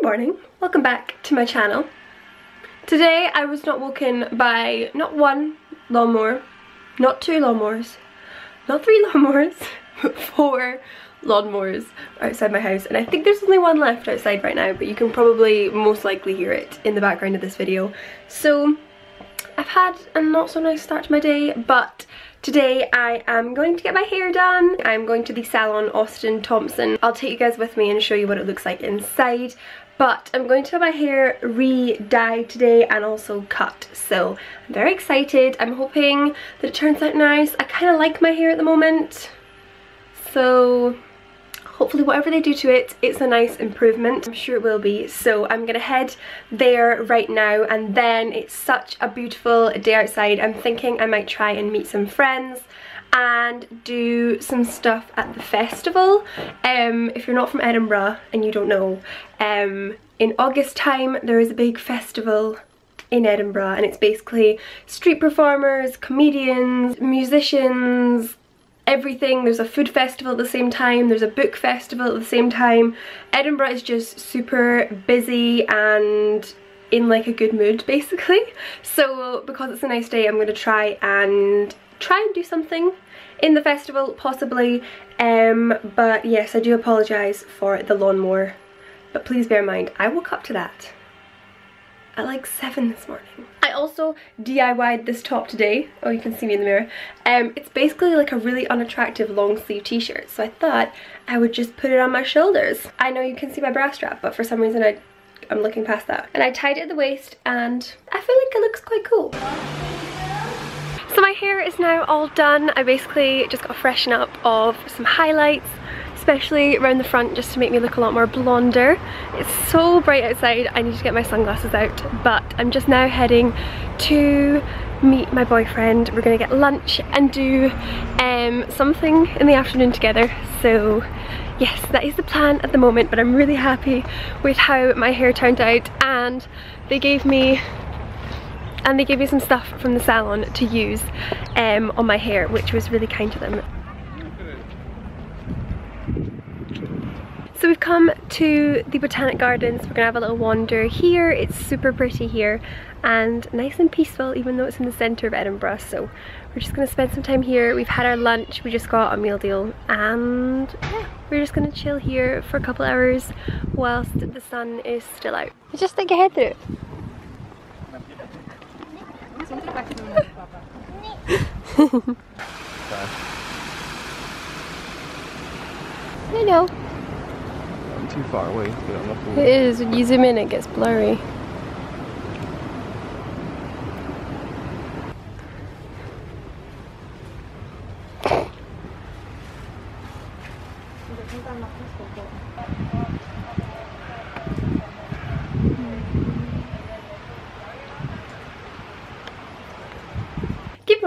Good morning, welcome back to my channel. Today I was not woken by not one lawnmower, not two lawnmowers, not three lawnmowers, but four lawnmowers outside my house and I think there's only one left outside right now but you can probably most likely hear it in the background of this video. So I've had a not so nice start to my day but Today I am going to get my hair done. I'm going to the salon Austin Thompson. I'll take you guys with me and show you what it looks like inside. But I'm going to have my hair re-dyed today and also cut. So I'm very excited. I'm hoping that it turns out nice. I kind of like my hair at the moment. So hopefully whatever they do to it, it's a nice improvement. I'm sure it will be. So I'm gonna head there right now and then it's such a beautiful day outside. I'm thinking I might try and meet some friends and do some stuff at the festival. Um, if you're not from Edinburgh and you don't know, um, in August time there is a big festival in Edinburgh and it's basically street performers, comedians, musicians, everything. There's a food festival at the same time, there's a book festival at the same time. Edinburgh is just super busy and in like a good mood basically. So because it's a nice day I'm going to try and try and do something in the festival possibly um, but yes I do apologise for the lawnmower but please bear in mind I woke up to that at like 7 this morning. I also DIY'd this top today. Oh, you can see me in the mirror. Um, it's basically like a really unattractive long sleeve t-shirt. So I thought I would just put it on my shoulders. I know you can see my bra strap, but for some reason I, I'm looking past that. And I tied it at the waist and I feel like it looks quite cool. So my hair is now all done. I basically just got a freshen up of some highlights especially around the front just to make me look a lot more blonder. It's so bright outside, I need to get my sunglasses out, but I'm just now heading to meet my boyfriend. We're gonna get lunch and do um, something in the afternoon together. So yes, that is the plan at the moment, but I'm really happy with how my hair turned out and they gave me and they gave me some stuff from the salon to use um, on my hair, which was really kind to them. So we've come to the Botanic Gardens. We're gonna have a little wander here. It's super pretty here and nice and peaceful even though it's in the centre of Edinburgh. So we're just gonna spend some time here. We've had our lunch, we just got a meal deal and yeah, we're just gonna chill here for a couple hours whilst the sun is still out. Just stick your head through. I know too far away. It is. When you zoom in, it gets blurry.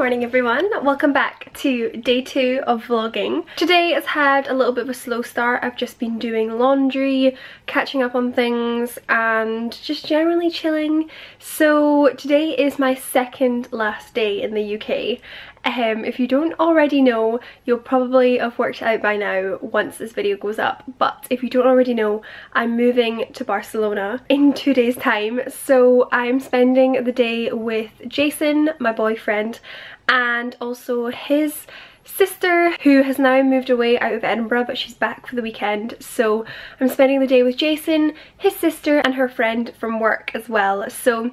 Morning everyone. Welcome back to day two of vlogging. Today has had a little bit of a slow start. I've just been doing laundry catching up on things and just generally chilling. So today is my second last day in the uk um, if you don't already know, you'll probably have worked out by now once this video goes up, but if you don't already know, I'm moving to Barcelona in two days time, so I'm spending the day with Jason, my boyfriend, and also his sister who has now moved away out of Edinburgh but she's back for the weekend. So I'm spending the day with Jason, his sister and her friend from work as well. So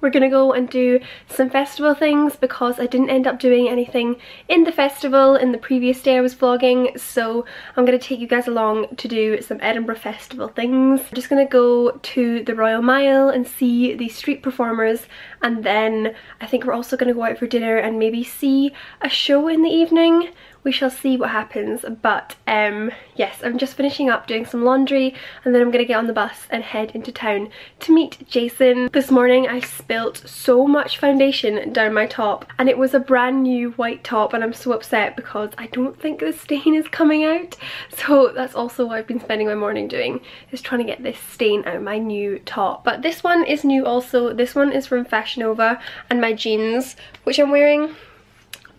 we're gonna go and do some festival things because I didn't end up doing anything in the festival in the previous day I was vlogging so I'm gonna take you guys along to do some Edinburgh festival things. I'm just gonna go to the Royal Mile and see the street performers and then I think we're also gonna go out for dinner and maybe see a show in the evening we shall see what happens. But um yes i'm just finishing up doing some laundry and then i'm gonna get on the bus and head into town to meet jason. This morning i spilt so much foundation down my top and it was a brand new white top and i'm so upset because i don't think the stain is coming out. So that's also what i've been spending my morning doing is trying to get this stain out my new top. But this one is new also. This one is from fashion nova and my jeans which i'm wearing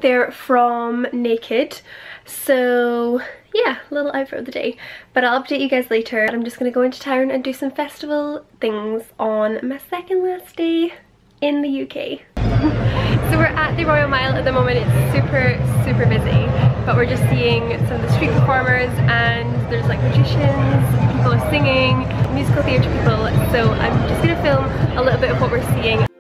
they're from Naked. So yeah, a little outfit of the day. But I'll update you guys later. I'm just gonna go into town and do some festival things on my second last day in the UK. so we're at the Royal Mile at the moment. It's super, super busy. But we're just seeing some of the street performers and there's like magicians, people are singing, musical theatre people. So I'm just gonna film a little bit of what we're seeing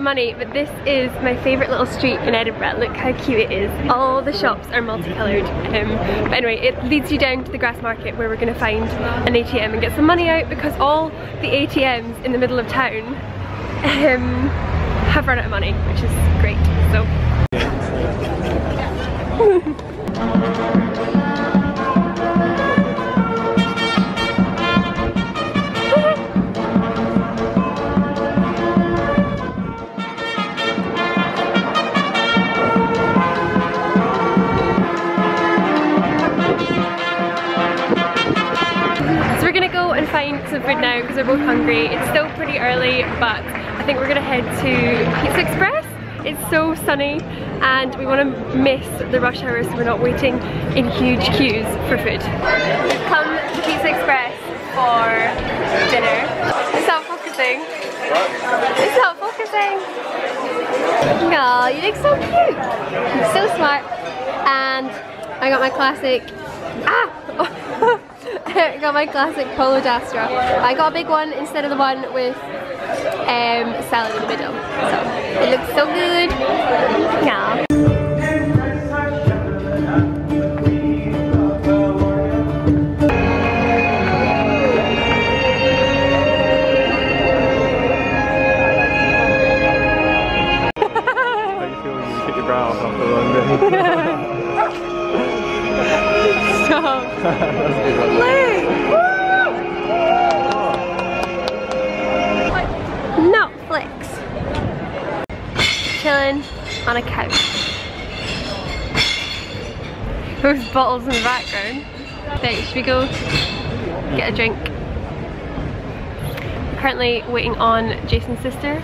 money, but this is my favourite little street in Edinburgh. Look how cute it is. All the shops are multicoloured. Um, but anyway, it leads you down to the Grassmarket where we're going to find an ATM and get some money out because all the ATMs in the middle of town um, have run out of money, which is great. So. early, but I think we're gonna head to Pizza Express. It's so sunny and we want to miss the rush hour so we're not waiting in huge queues for food. We've come to Pizza Express for dinner. It's not focusing. It's not focusing. Oh, you look so cute. You're so smart. And I got my classic, ah! Got my classic Pollo ad Astra. I got a big one instead of the one with um, salad in the middle. So it looks so good. Yeah. On a couch. Those bottles in the background. Okay, should we go get a drink? We're currently waiting on Jason's sister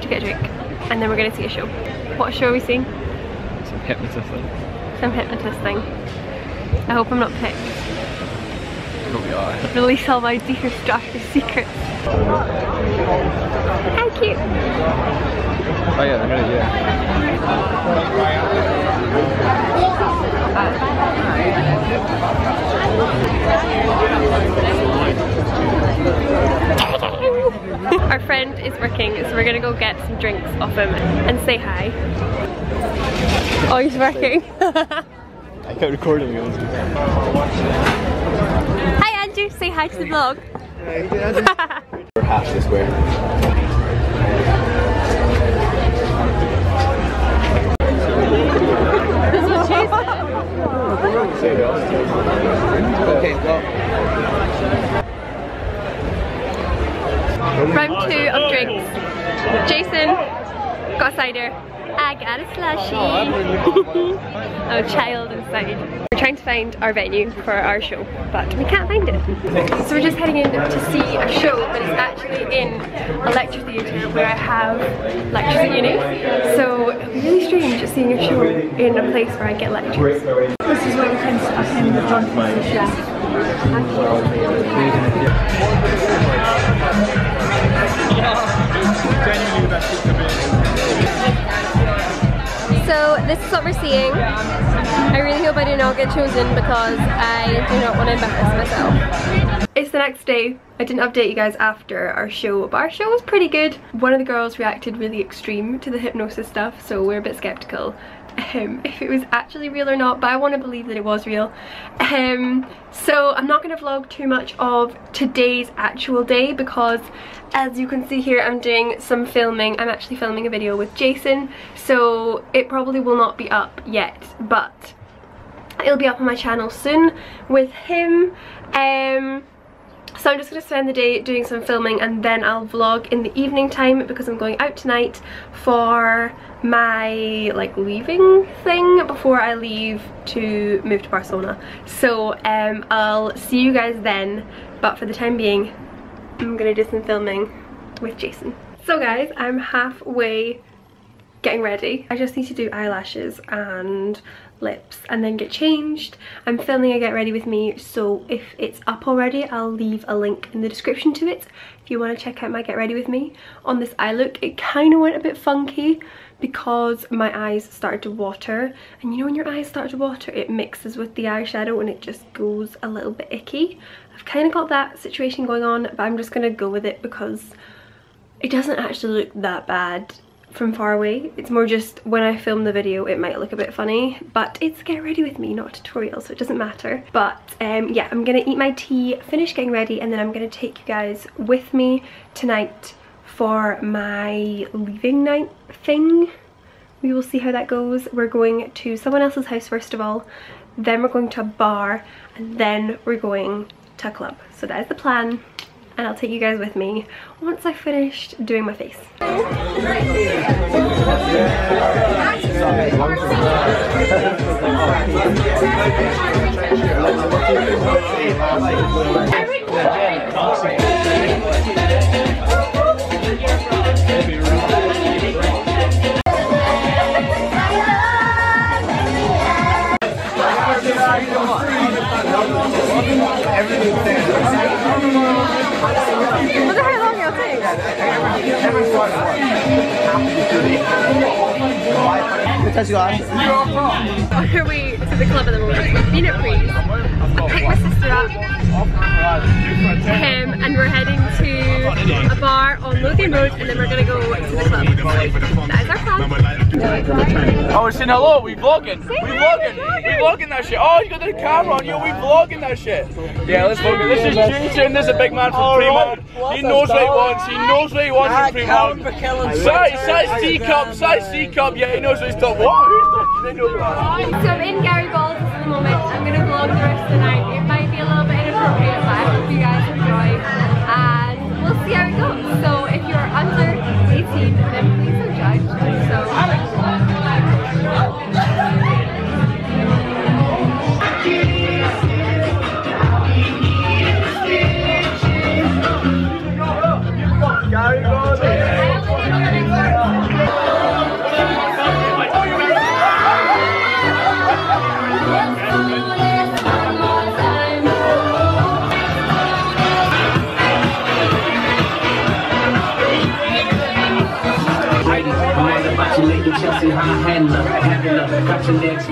to get a drink. And then we're gonna see a show. What show are we seeing? Some hypnotist thing. Some hypnotist thing. I hope I'm not picked. We are. Release all my deepest, darkest secrets. How cute. Oh yeah, they're gonna, yeah. Our friend is working, so we're gonna go get some drinks off him and say hi. Oh, he's working. I kept recording it. Hi Andrew, say hi to the vlog. We're half this way. Round two of drinks. Jason got cider. I got a slushie. Oh, oh, child inside. We're trying to find our venue for our show, but we can't find it. So we're just heading in to see a show, but it's actually in a lecture theatre where I have lectures at uni. So it'll be really strange seeing a show in a place where I get lectures. This is where we can stuck in the front of the chef. This is what we're seeing. I really hope I do not get chosen because I do not want to embarrass myself. It's the next day. I didn't update you guys after our show, but our show was pretty good. One of the girls reacted really extreme to the hypnosis stuff, so we're a bit skeptical. Um, if it was actually real or not, but I want to believe that it was real. Um, so I'm not going to vlog too much of today's actual day because as you can see here I'm doing some filming. I'm actually filming a video with Jason so it probably will not be up yet but it'll be up on my channel soon with him. Um, so I'm just going to spend the day doing some filming and then I'll vlog in the evening time because I'm going out tonight for my like leaving thing before I leave to move to Barcelona. So um, I'll see you guys then but for the time being I'm going to do some filming with Jason. So guys, I'm halfway getting ready. I just need to do eyelashes and lips and then get changed. I'm filming a get ready with me so if it's up already I'll leave a link in the description to it if you want to check out my get ready with me. On this eye look it kind of went a bit funky because my eyes started to water and you know when your eyes start to water it mixes with the eyeshadow and it just goes a little bit icky. I've kind of got that situation going on but I'm just going to go with it because it doesn't actually look that bad from far away. It's more just when I film the video it might look a bit funny but it's get ready with me not a tutorial so it doesn't matter. But um, yeah I'm gonna eat my tea, finish getting ready and then I'm gonna take you guys with me tonight for my leaving night thing. We will see how that goes. We're going to someone else's house first of all then we're going to a bar and then we're going to a club. So that is the plan and I'll take you guys with me once I've finished doing my face. Look at how long it'll take. On our way to the club at the we've been at Breeze. I picked my sister up, him, and we're heading to a bar on Lothian Road and then we're gonna go to the club. That is our plan. Oh, we're saying hello, we vlogging. We vlogging. We vlogging that shit. Oh, you got the camera on you, we vlogging that shit. Yeah, let's vlog it. This is Jason, this is a big man from Fremont. He knows what he wants, he knows what he wants from Fremont. Size, size C cup, size C cup, yeah, he knows what he's talking What? Who's talking? They know what So I'm in Gary Balls at the moment. I'm gonna vlog the rest of the night. It might be a little bit inappropriate, but I hope you guys Chelsea high handler, handler, got your legs.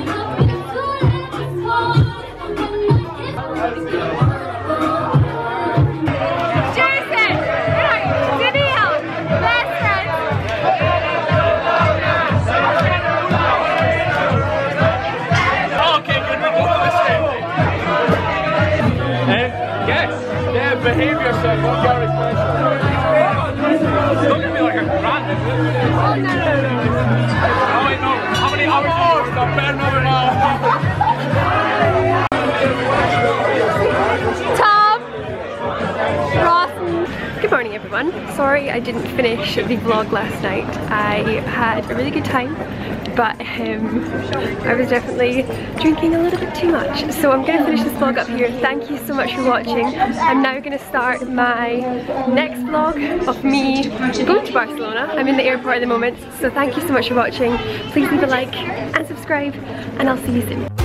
Jason! Danielle! Best! Okay, good, we go this way. Eh? Yes. Yeah, behave yourself, don't Gary Spencer. Don't give me like a grand, is? Oh, no, no. Oh wait, no. How many hours? Oh, burning over now. Everyone. Sorry I didn't finish the vlog last night. I had a really good time but um, I was definitely drinking a little bit too much. So I'm going to finish this vlog up here. Thank you so much for watching. I'm now going to start my next vlog of me going to Barcelona. I'm in the airport at the moment so thank you so much for watching. Please leave a like and subscribe and I'll see you soon.